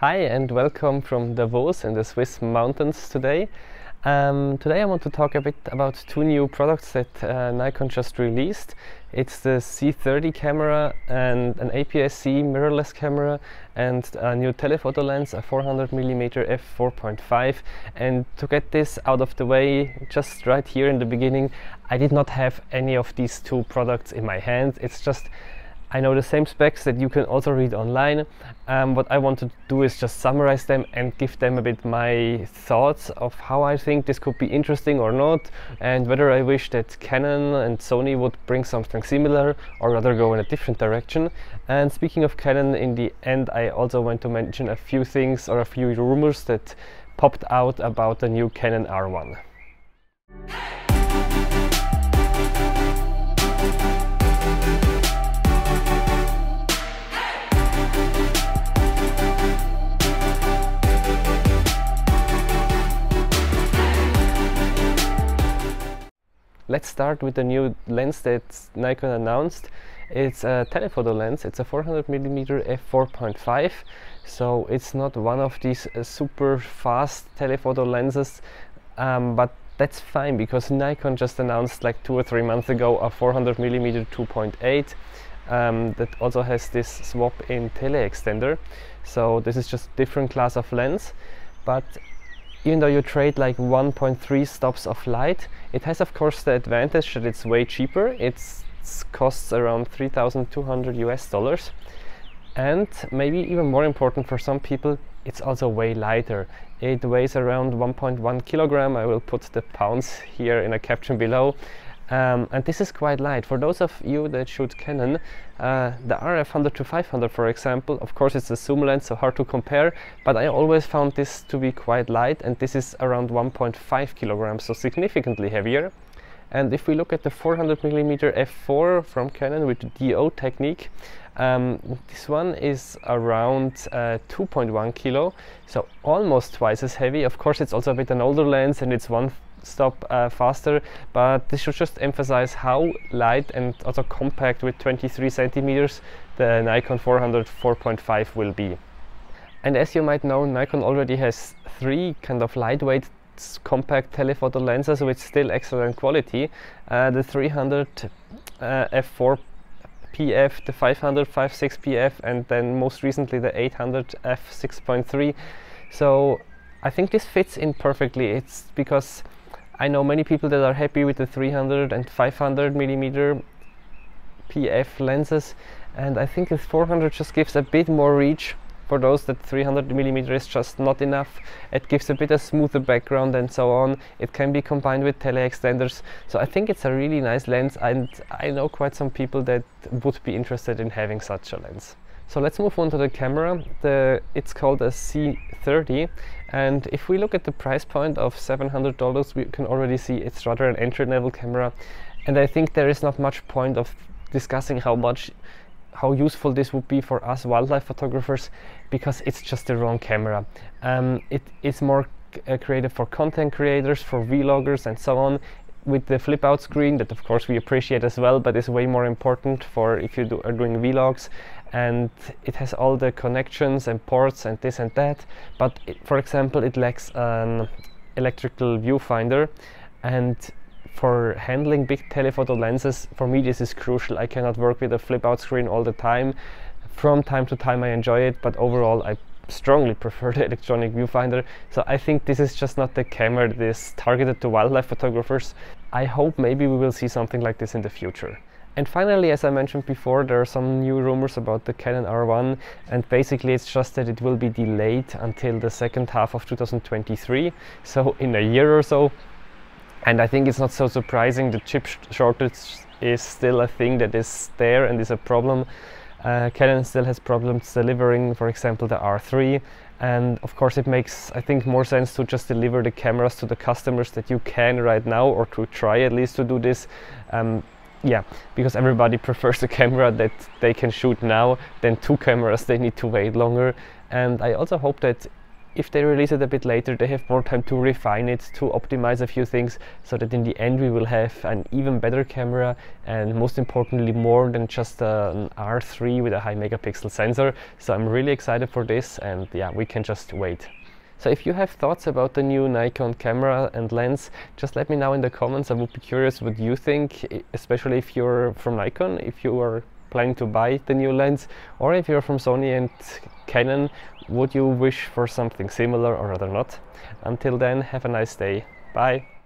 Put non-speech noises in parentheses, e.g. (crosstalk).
Hi and welcome from Davos in the Swiss mountains today. Um, today I want to talk a bit about two new products that uh, Nikon just released. It's the Z30 camera and an APS-C mirrorless camera and a new telephoto lens, a 400mm f4.5 and to get this out of the way just right here in the beginning I did not have any of these two products in my hand. It's just I know the same specs that you can also read online. Um, what I want to do is just summarize them and give them a bit my thoughts of how I think this could be interesting or not, and whether I wish that Canon and Sony would bring something similar or rather go in a different direction. And speaking of Canon, in the end, I also want to mention a few things or a few rumors that popped out about the new Canon R1. Let's start with the new lens that Nikon announced. It's a telephoto lens. It's a 400mm f4.5. So it's not one of these uh, super fast telephoto lenses, um, but that's fine because Nikon just announced like two or three months ago a 400mm 2.8 um, that also has this swap in tele extender. So this is just different class of lens, but even though you trade like 1.3 stops of light, it has of course the advantage that it's way cheaper. It costs around 3,200 US dollars. And maybe even more important for some people, it's also way lighter. It weighs around 1.1 kilogram. I will put the pounds here in a caption below. Um, and this is quite light. For those of you that shoot Canon, uh, the RF 100 to 500 for example, of course it's a zoom lens so hard to compare, but I always found this to be quite light and this is around 1.5 kilograms, so significantly heavier. And if we look at the 400mm f4 from Canon with the DO technique, um, this one is around uh, 2.1 kilo, so almost twice as heavy. Of course, it's also a bit an older lens and it's one stop uh, faster but this should just emphasize how light and also compact with 23 centimeters the Nikon 400 4.5 will be. And as you might know Nikon already has three kind of lightweight compact telephoto lenses with still excellent quality. Uh, the 300 uh, f4 PF, the 500 5.6 PF and then most recently the 800 f6.3. So I think this fits in perfectly. It's because I know many people that are happy with the 300 and 500 millimeter PF lenses and I think the 400 just gives a bit more reach for those that 300 millimeter is just not enough. It gives a bit of smoother background and so on. It can be combined with tele extenders. So I think it's a really nice lens and I know quite some people that would be interested in having such a lens so let's move on to the camera. The, it's called a Z30 and if we look at the price point of $700 we can already see it's rather an entry-level camera and I think there is not much point of discussing how much how useful this would be for us wildlife photographers because it's just the wrong camera. Um, it is more uh, created for content creators, for vloggers and so on with the flip out screen that of course we appreciate as well but is way more important for if you do, are doing vlogs and it has all the connections and ports and this and that but it, for example it lacks an electrical viewfinder and for handling big telephoto lenses for me this is crucial. I cannot work with a flip out screen all the time. From time to time I enjoy it but overall I strongly (laughs) prefer the electronic viewfinder. So I think this is just not the camera that is targeted to wildlife photographers. I hope maybe we will see something like this in the future and finally, as I mentioned before, there are some new rumors about the Canon R1 and basically it's just that it will be delayed until the second half of 2023, so in a year or so. And I think it's not so surprising, the chip sh shortage is still a thing that is there and is a problem. Uh, Canon still has problems delivering, for example, the R3 and of course it makes I think more sense to just deliver the cameras to the customers that you can right now or to try at least to do this um, yeah, because everybody (laughs) prefers a camera that they can shoot now than two cameras they need to wait longer. And I also hope that if they release it a bit later, they have more time to refine it, to optimize a few things, so that in the end we will have an even better camera and most importantly more than just an R3 with a high megapixel sensor. So I'm really excited for this and yeah, we can just wait. So if you have thoughts about the new Nikon camera and lens, just let me know in the comments. I would be curious what you think, especially if you're from Nikon, if you are planning to buy the new lens, or if you're from Sony and Canon, would you wish for something similar or rather not? Until then, have a nice day. Bye.